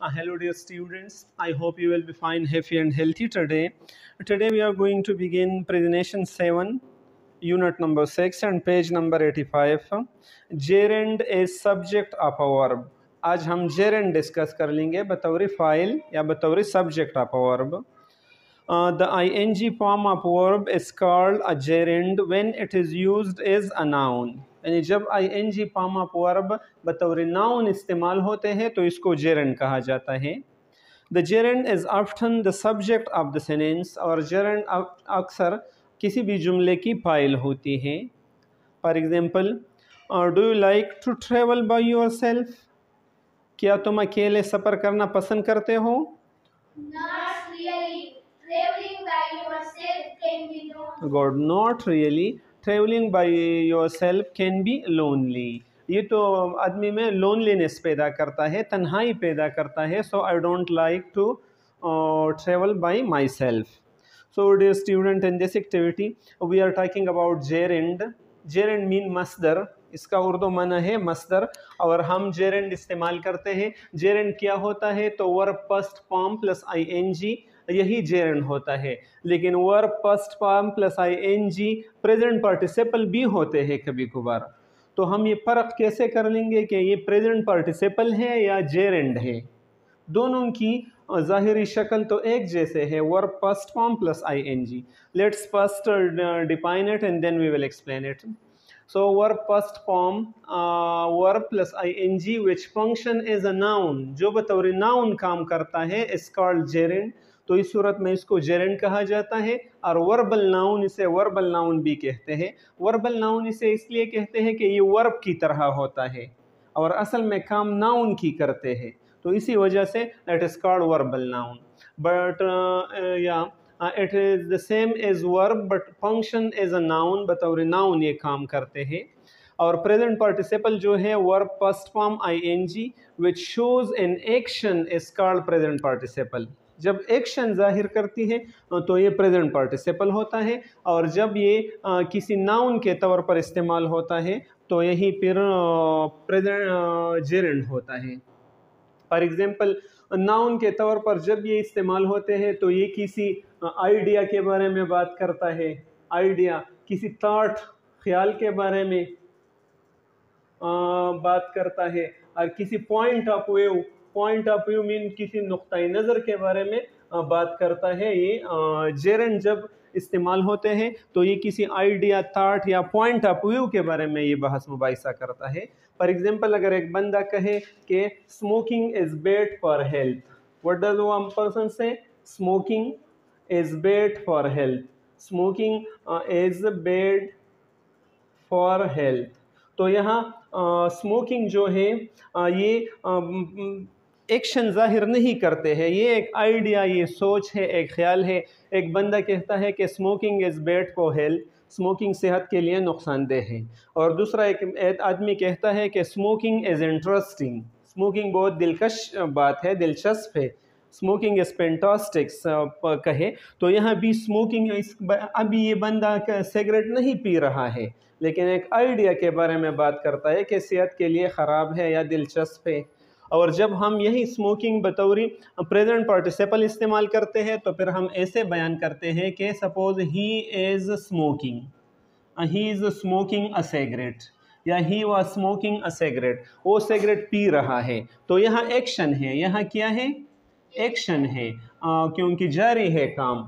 Uh, hello dear students, I hope you will be fine, happy and healthy today. Today we are going to begin presentation 7, unit number 6 and page number 85. Gerund is subject of a verb. आज हम gerund discuss कर लेंगे बतौर file या बतौर subject of a verb the ing form of verb is called a gerund when it is used as a noun यानी जब I N G पामा वर्ब बतौर नाउन इस्तेमाल होते हैं तो इसको जेरन कहा जाता है। The gerund is often the subject of the sentence और जेरन अक्सर किसी भी जुमले की फ़ाइल होती है। For example do you like to travel by yourself क्या तुम अकेले सफ़र करना पसंद करते हो? Good not really travelling by yourself can be lonely ये तो आदमी में लोनलीनेस पैदा करता है, तन्हाई पैदा करता है so I don't like to travel by myself so dear student in this activity we are talking about gerund gerund mean मसदर इसका उर्दू माना है मसदर और हम जेरेंड इस्तेमाल करते हैं। जेर एंड क्या होता है? तो verb first form plus I N G यही जेरेंड होता है। लेकिन verb first form plus I N G present participle भी होते हैं कभी कभार। तो हम ये फ़र्क कैसे कर लेंगे कि ये प्रेजेंट पार्टिसिपल है या जेरेंड है? दोनों की ज़ाहरी शक्ल तो एक जैसे है verb first form plus I N G. Let's first define it and then we will explain it so verb first form uh, verb plus ing which function is a noun? जो बतौर नाउन काम करता है is called gerund. तो इस सूरत में इसको Geraint कहा जाता है और वर्बल नाउन इसे वर्बल नाउन भी कहते हैं। वर्बल नाउन इसे इसलिए कहते हैं कि ये वर्ब की तरह होता है और असल में काम नाउन की करते हैं। तो इसी वजह से that is called verbal noun but yeah it is the same as verb but function as a noun बतौर नाउन ये काम करते हैं। और प्रेजेंट पार्टिसिपल जो है verb first form I N G which shows an action is called present participle जब action ज़ाहिर करती है तो ये प्रेजेंट पार्टिसिपल होता है और जब ये किसी नाउन के तौर पर इस्तेमाल होता है तो यही फिर प्रेजेंट जेरेंट होता है। फॉर एग्ज़ाम्पल नाउन के तौर पर जब ये इस्तेमाल होते हैं तो ये किसी आइडिया के बारे में बात करता है। आइडिया किसी थाट ख्याल के बारे में बात करता है। और किसी point of view point of view mean किसी नुक़ नज़र के बारे में बात करता है ये जेरन जब इस्तेमाल होते हैं तो ये किसी आइडिया थाट या पॉइंट ऑफ़ व्यू के बारे में ये बहस मुबासा करता है। फॉर एग्ज़ाम्पल अगर एक बंदा कहे कि smoking is bad for health what does one person say? Smoking is bad for health smoking is bad for health तो यहाँ स्मोकिंग जो है आ, ये एक्शन ज़ाहिर नहीं करते हैं। ये एक आइडिया, ये सोच है, एक ख्याल है। एक बंदा कहता है कि smoking is bad for health smoking सेहत के लिए नुकसानदेह है। और दूसरा एक आदमी कहता है कि स्मोकिंग इज़ इंटरेस्टिंग स्मोकिंग बहुत दिलकश बात है, दिलचस्प है। स्मोकिंग इज़ पेंटास्टिक्स कहे। तो यहाँ भी स्मोकिंग अभी ये बंदा सिगरेट नहीं पी रहा है। लेकिन एक आइडिया के बारे में बात करता है कि सेहत के लिए ख़राब है या दिलचस्प है। और जब हम यही स्मोकिंग बतौरी प्रेजेंट पार्टिसिपल इस्तेमाल करते हैं तो फिर हम ऐसे बयान करते हैं कि suppose he is smoking he is smoking a cigarette या he was smoking a cigarette वो सिगरेट पी रहा है। तो यहाँ एक्शन है यहाँ क्या है? एक्शन है आ, क्योंकि जारी है काम।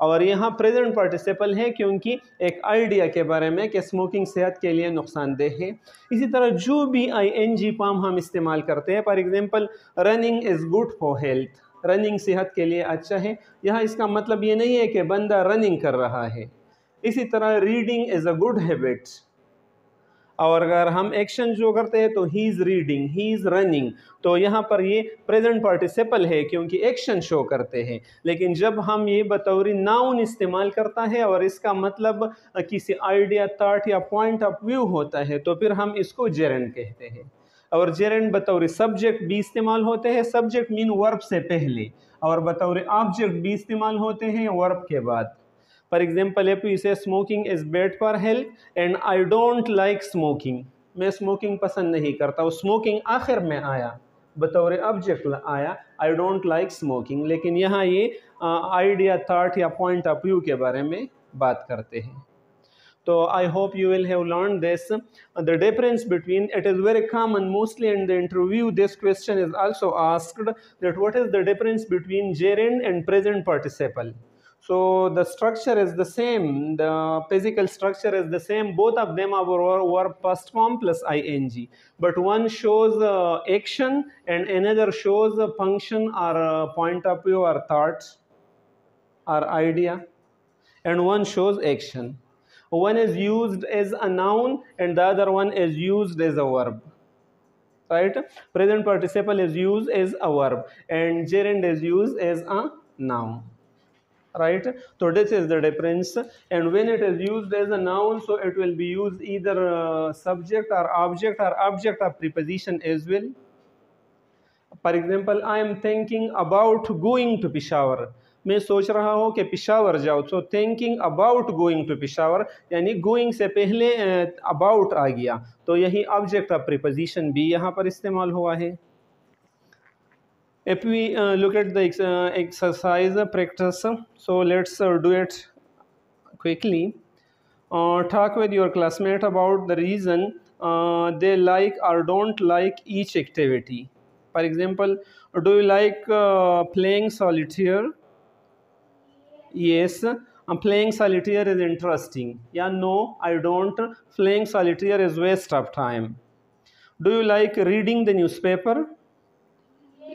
और यहाँ प्रेजेंट पार्टिसिपल है क्योंकि एक आइडिया के बारे में कि स्मोकिंग सेहत के लिए नुकसानदेह है। इसी तरह जो भी आई एन जी पाम हम इस्तेमाल करते हैं for example running is good for health running सेहत के लिए अच्छा है। यहाँ इसका मतलब ये नहीं है कि बंदा रनिंग कर रहा है। इसी तरह reading is a good habit और अगर हम एक्शन जो करते हैं तो he is reading he is running तो यहाँ पर ये प्रेजेंट पार्टिसिपल है, क्योंकि एक्शन शो करते हैं। लेकिन जब हम ये बतौरी नाउन इस्तेमाल करता है, और इसका मतलब किसी आइडिया थाट या पॉइंट ऑफ़ व्यू होता है तो फिर हम इसको जेरन कहते हैं। और जेरन बतौर सब्जेक्ट भी इस्तेमाल होते हैं। सब्जेक्ट मीन वर्ब से पहले। और बतौर ऑब्जेक्ट भी इस्तेमाल होते हैं वर्ब के बाद। For example if you say smoking is bad for health and I don't like smoking मैं स्मोकिंग पसंद नहीं करता वो स्मोकिंग आखिर में आया, बतौर ऑब्जेक्ट आया आई डोंट लाइक स्मोकिंग लेकिन यहाँ ये आइडिया थाट या पॉइंट ऑफ़ व्यू के बारे में बात करते हैं। तो I hope you will have learn this the difference between it is very common mostly in the interview this question is also asked that what is the difference between gerund and present participle So the structure is the same, the physical structure is the same, both of them are verb past form plus ing. But one shows uh, action and another shows a function or a point of view or thought or idea. And one shows action. One is used as a noun and the other one is used as a verb. Right? Present participle is used as a verb and gerund is used as a noun right so this is the difference and when it is used as a noun so it will be used either uh, subject or object or object of preposition as well for example i am thinking about going to peshawar मैं सोच रहा हूँ कि पिशावर जाओ so thinking about going to Peshawar यानी going से पहले about आ गया तो यही ऑब्जेक्ट ऑफ़ प्रिपोजिशन भी यहाँ पर इस्तेमाल हुआ है if we uh, look at the ex uh, exercise uh, practice so let's do it quickly. Talk with your classmate about the reason they like or don't like each activity. For example do you like playing solitaire? Yes playing solitaire is interesting. Yeah no i don't. Playing solitaire is waste of time. Do you like reading the newspaper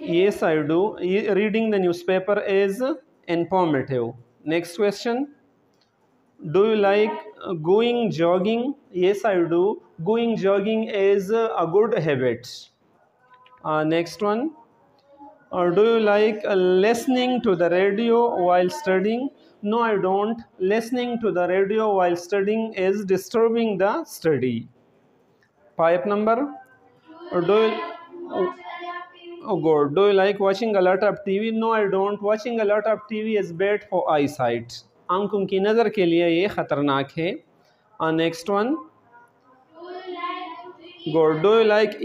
yes i do. Reading the newspaper is informative. Next question. Do you like going jogging? Yes i do. Going jogging is a good habit. Uh, next one. Or do you like uh, listening to the radio while studying? No i don't. Listening to the radio while studying is disturbing the study. Pipe number. Or do you oh, oh god do you like watching a lot of tv no i don't watching a lot of tv is bad for eyesight आँखों की नज़र के लिए ये ख़तरनाक है next one God, do you like